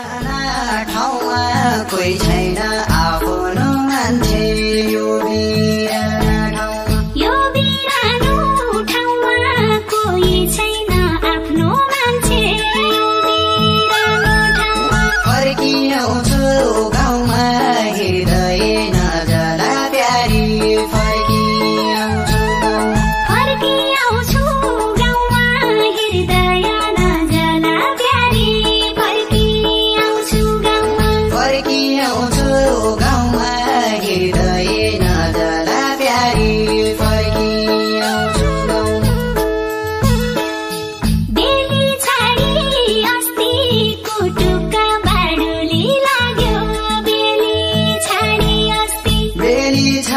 ठाउँमा कोही छैन।